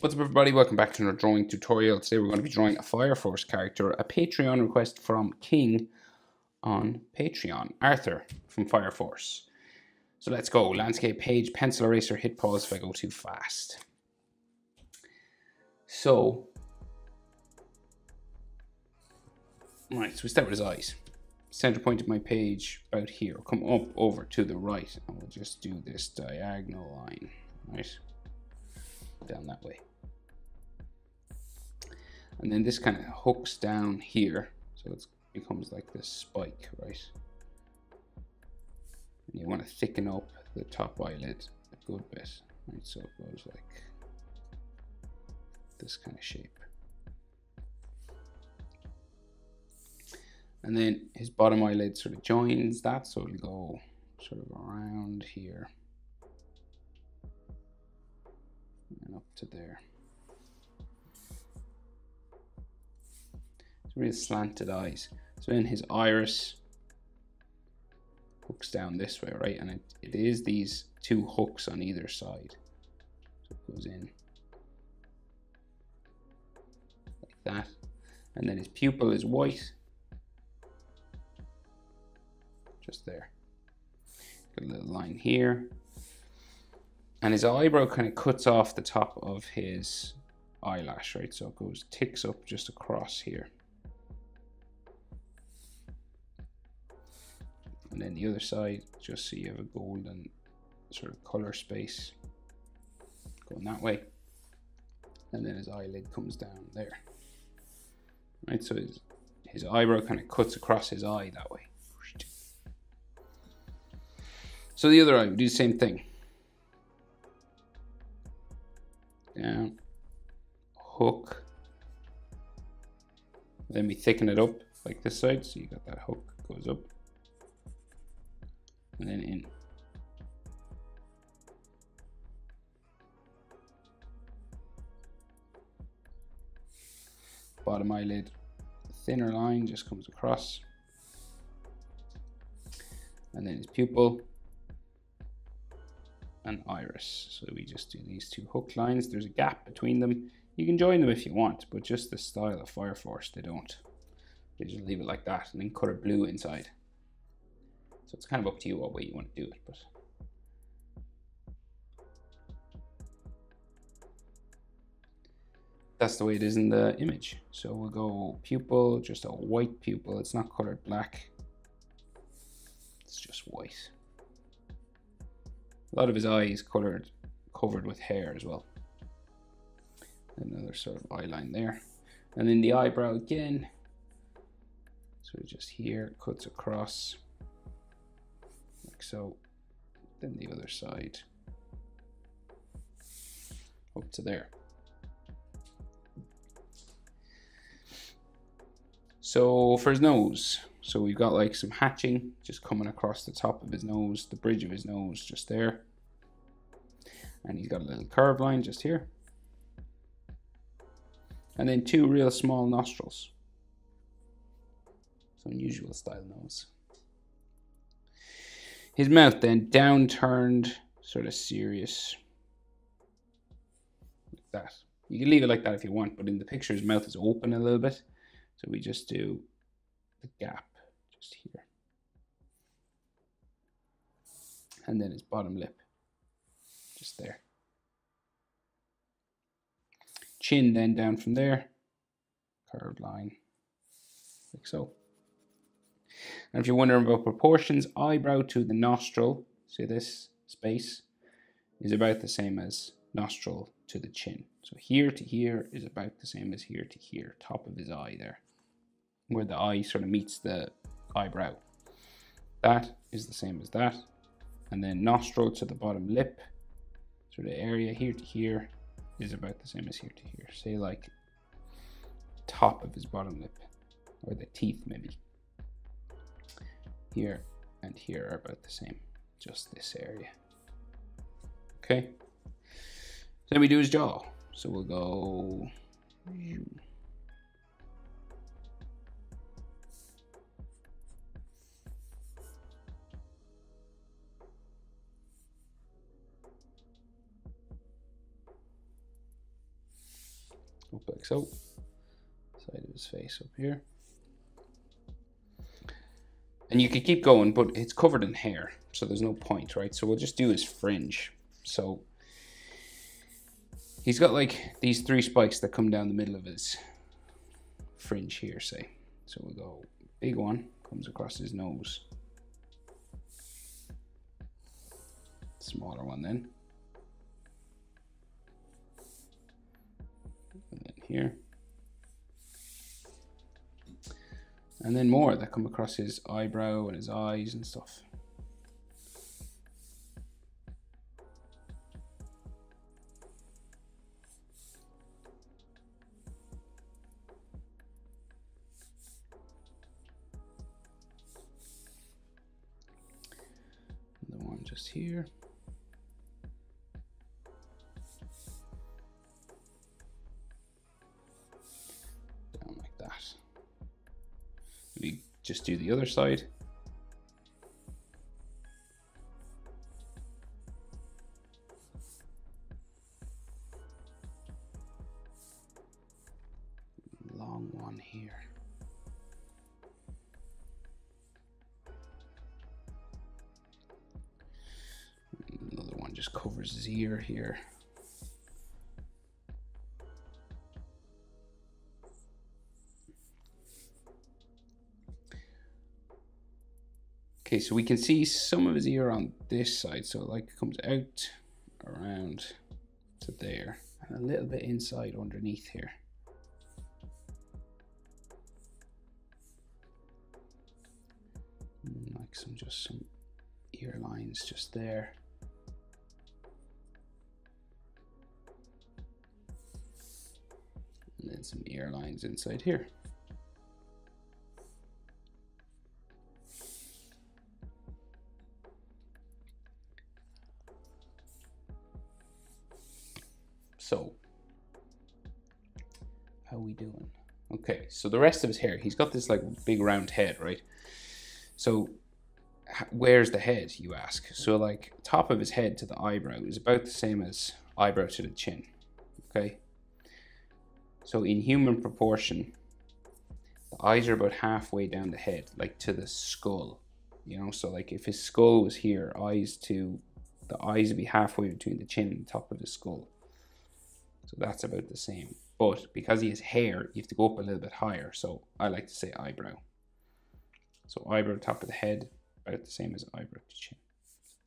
What's up everybody, welcome back to another drawing tutorial. Today we're going to be drawing a Fire Force character, a Patreon request from King on Patreon, Arthur from Fire Force. So let's go, landscape page, pencil eraser, hit pause if I go too fast. So, right, so we start with his eyes. Center point of my page about here, come up over to the right, and we'll just do this diagonal line, right? Down that way and then this kind of hooks down here so it becomes like this spike right? And you want to thicken up the top eyelid a good bit right? So it goes like this kind of shape. And then his bottom eyelid sort of joins that so it'll go sort of around here. And up to there It's really slanted eyes. So then his iris hooks down this way, right? And it, it is these two hooks on either side. So it goes in like that. And then his pupil is white. Just there. Got a little line here. And his eyebrow kind of cuts off the top of his eyelash, right? So it goes, ticks up just across here. And then the other side just so you have a golden sort of color space going that way. And then his eyelid comes down there. Right so his, his eyebrow kind of cuts across his eye that way. So the other eye we do the same thing. Down hook. Then we thicken it up like this side so you got that hook goes up and then in. Bottom eyelid, thinner line just comes across. And then his pupil and iris. So we just do these two hook lines. There's a gap between them. You can join them if you want, but just the style of Fire Force, they don't. They just leave it like that and then color blue inside. So it's kind of up to you what way you want to do it, but that's the way it is in the image. So we'll go pupil, just a white pupil. It's not colored black. It's just white. A lot of his eye is colored, covered with hair as well. Another sort of eye line there. And then the eyebrow again. So just here, cuts across like so. Then the other side up to there. So for his nose, so we've got like some hatching just coming across the top of his nose, the bridge of his nose just there. And he's got a little curved line just here. And then two real small nostrils. So unusual style nose. His mouth then downturned, sort of serious. Like that. You can leave it like that if you want, but in the picture his mouth is open a little bit. So we just do the gap just here. And then his bottom lip, just there. Chin then down from there, curved line, like so. And if you're wondering about proportions, eyebrow to the nostril, see this space, is about the same as nostril to the chin. So here to here is about the same as here to here, top of his eye there, where the eye sort of meets the eyebrow. That is the same as that. And then nostril to the bottom lip, sort of area here to here is about the same as here to here. Say like top of his bottom lip, or the teeth maybe here and here are about the same, just this area. Okay. Then we do his jaw. So we'll go. Up like so. Side of his face up here. And you could keep going, but it's covered in hair, so there's no point, right? So we'll just do his fringe. So he's got like these three spikes that come down the middle of his fringe here, say. So we'll go big one, comes across his nose. Smaller one then. And then here. And then more that come across his eyebrow and his eyes and stuff. The one just here. Just do the other side. Long one here. Another one just covers his ear here. Okay, so we can see some of his ear on this side. So it like comes out around to there and a little bit inside underneath here. Mm, Like some just some ear lines just there. And then some ear lines inside here. How we doing? Okay, so the rest of his hair, he's got this like big round head, right? So, where's the head, you ask? So, like, top of his head to the eyebrow is about the same as eyebrow to the chin, okay? So, in human proportion, the eyes are about halfway down the head, like to the skull, you know? So, like, if his skull was here, eyes to the eyes would be halfway between the chin and the top of the skull. So that's about the same. But because he has hair, you have to go up a little bit higher. So I like to say eyebrow. So eyebrow top of the head, about the same as eyebrow to chin.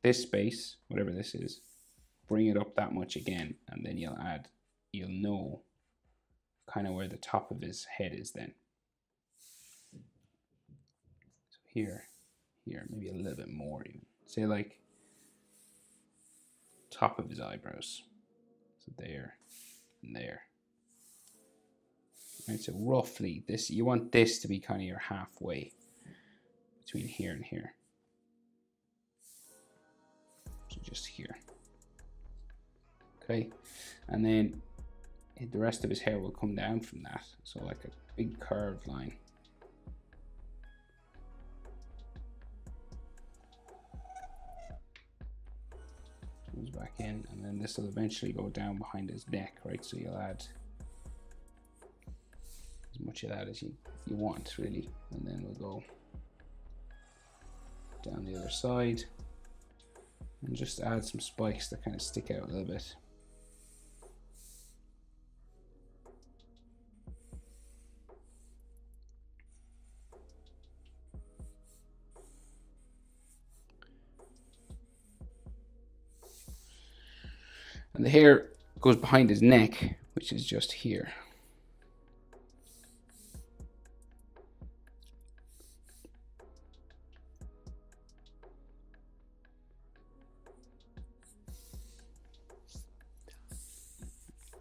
This space, whatever this is, bring it up that much again, and then you'll add, you'll know kind of where the top of his head is then. So here, here, maybe a little bit more even. Say like top of his eyebrows. So there and there. Right, so roughly this you want this to be kind of your halfway between here and here. So just here. Okay, and then the rest of his hair will come down from that. So like a big curved line. Comes back in, and then this will eventually go down behind his neck, right? So you'll add as much of that as you, you want, really. And then we'll go down the other side and just add some spikes that kind of stick out a little bit. And the hair goes behind his neck, which is just here.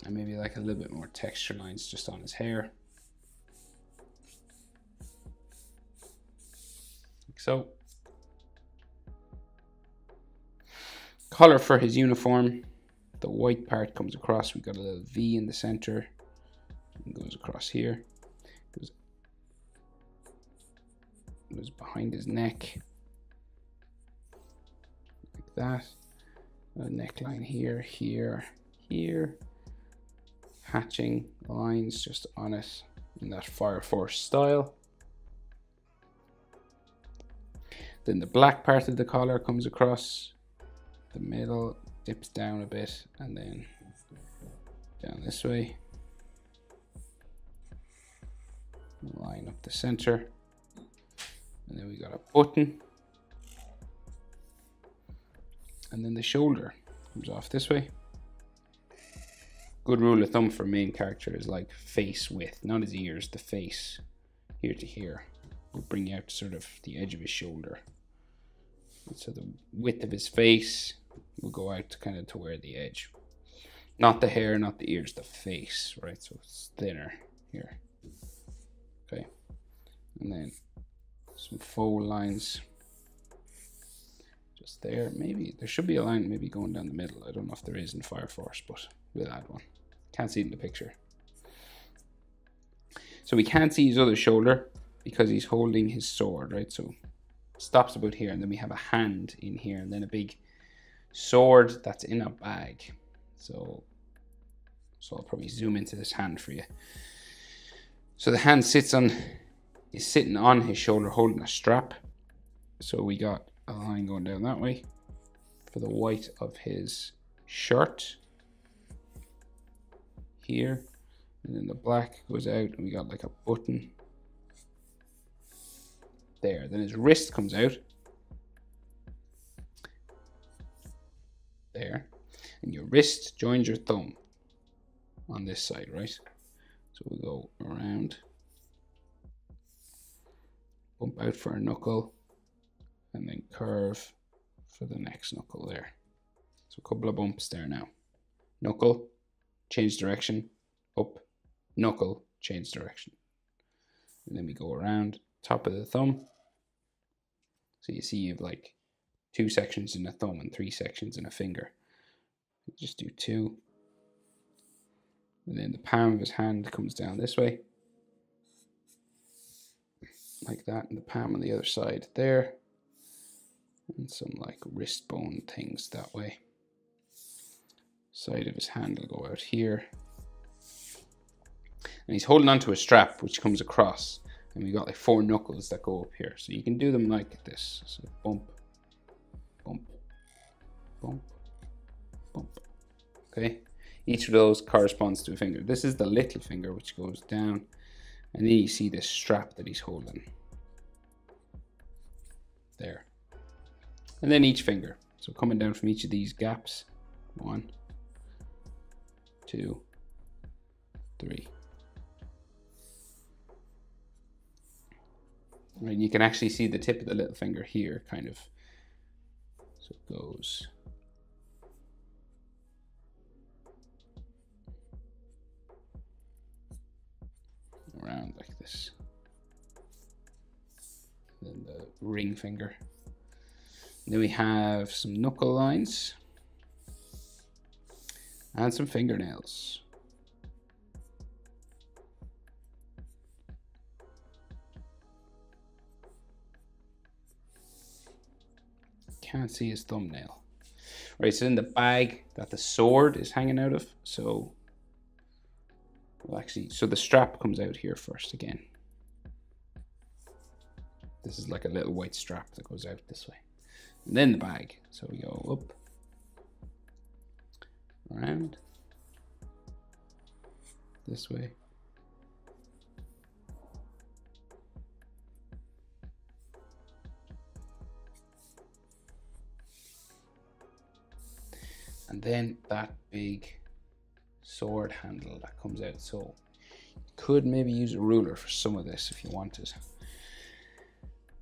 And maybe like a little bit more texture lines just on his hair. Like so. Color for his uniform the white part comes across. We've got a little V in the center goes across here. Goes, goes behind his neck like that. A neckline here, here, here. Hatching lines just on it in that Fire Force style. Then the black part of the collar comes across the middle, dips down a bit, and then down this way. Line up the center. And then we got a button. And then the shoulder comes off this way. Good rule of thumb for main character is like face width, not his ears, the face here to here will bring out sort of the edge of his shoulder. And so the width of his face will go out kind of to where the edge. Not the hair, not the ears, the face, right? So it's thinner here. Okay. And then some fold lines just there. Maybe there should be a line maybe going down the middle. I don't know if there is in Fire Force, but we'll add one. Can't see it in the picture. So we can't see his other shoulder because he's holding his sword, right? So stops about here, and then we have a hand in here, and then a big sword that's in a bag. So, so I'll probably zoom into this hand for you. So the hand sits on, is sitting on his shoulder, holding a strap. So we got a line going down that way for the white of his shirt here. And then the black goes out and we got like a button there. Then his wrist comes out. There. And your wrist joins your thumb on this side, right? So we go around. Bump out for a knuckle. And then curve for the next knuckle there. So a couple of bumps there now. Knuckle, change direction, up, knuckle, change direction. And then we go around top of the thumb. So you see you have like two sections in a thumb and three sections in a finger. Just do two. And then the palm of his hand comes down this way. Like that, and the palm on the other side there. And some like wrist bone things that way. Side of his hand will go out here. And he's holding onto a strap which comes across. And we've got like four knuckles that go up here. So you can do them like this. So bump, bump, bump, bump. Okay. Each of those corresponds to a finger. This is the little finger which goes down. And then you see this strap that he's holding. There. And then each finger. So coming down from each of these gaps. One, two, three. Right, you can actually see the tip of the little finger here, kind of. So it goes. Around like this. And Then the ring finger. Then we have some knuckle lines and some fingernails. Can't see his thumbnail. Right, so in the bag that the sword is hanging out of, so well actually, so the strap comes out here first again. This is like a little white strap that goes out this way. And then the bag. So we go up, around, this way. And then that big sword handle that comes out. So you could maybe use a ruler for some of this if you wanted.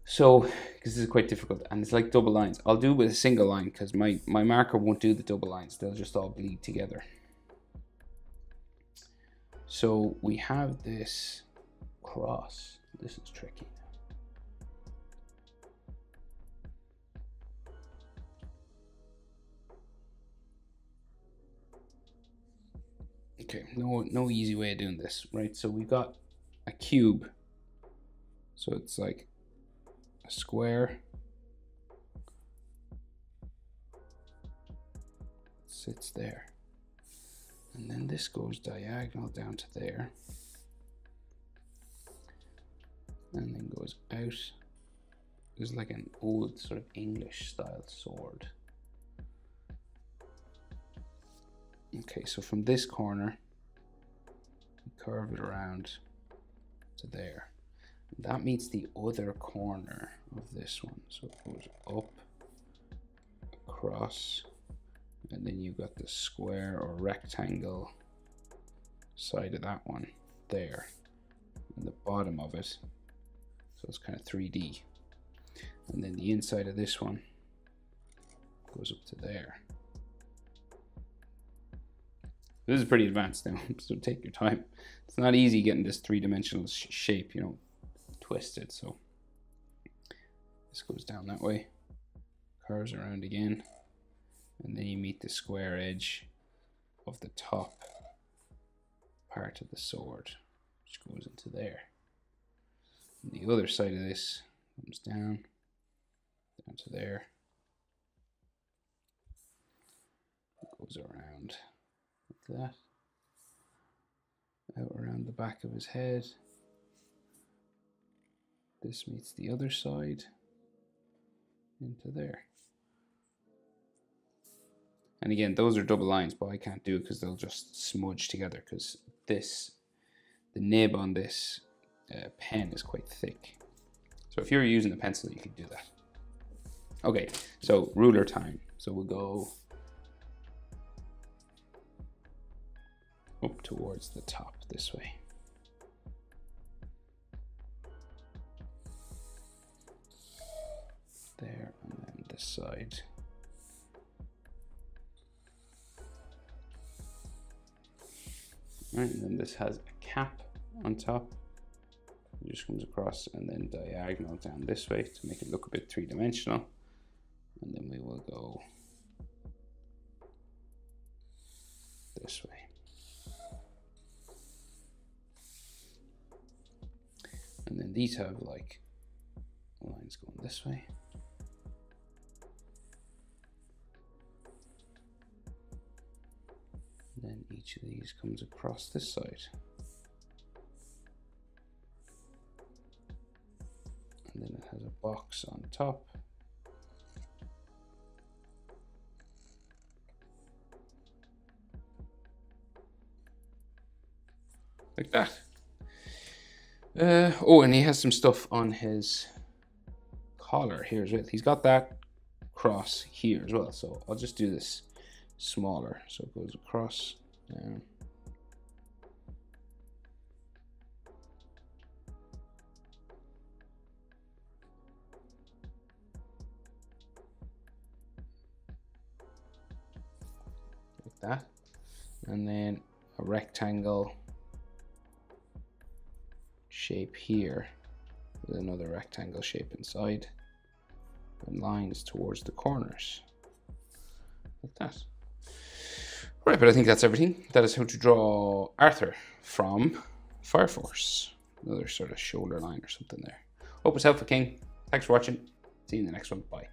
So, because this is quite difficult and it's like double lines. I'll do it with a single line because my, my marker won't do the double lines. They'll just all bleed together. So we have this cross. This is tricky. Okay, no no easy way of doing this, right? So we've got a cube. So it's like square. Sits there. And then this goes diagonal down to there. And then goes out. It's like an old sort of English style sword. Okay, so from this corner, curve it around to there. That meets the other corner of this one. So it goes up, across, and then you've got the square or rectangle side of that one there, and the bottom of it. So it's kind of 3D. And then the inside of this one goes up to there. This is pretty advanced now, so take your time. It's not easy getting this three-dimensional sh shape, you know, twisted. So this goes down that way, curves around again, and then you meet the square edge of the top part of the sword, which goes into there. And the other side of this comes down, down to there, goes around like that, out around the back of his head. This meets the other side into there. And again, those are double lines, but I can't do it because they'll just smudge together because this, the nib on this uh, pen is quite thick. So if you're using a pencil, you could do that. Okay, so ruler time. So we'll go up towards the top this way. There, and then this side. Right, and then this has a cap on top. It just comes across and then diagonal down this way to make it look a bit three-dimensional. And then we will go this way. And then these have like lines going this way. And then each of these comes across this side. And then it has a box on top. Like that. Uh, oh, and he has some stuff on his collar here as well. He's got that cross here as well. So I'll just do this smaller. So it goes across down. Like that. And then a rectangle shape here with another rectangle shape inside and lines towards the corners like that. Right, but I think that's everything. That is how to draw Arthur from Fire Force. Another sort of shoulder line or something there. Hope it's helpful, King. Thanks for watching. See you in the next one. Bye.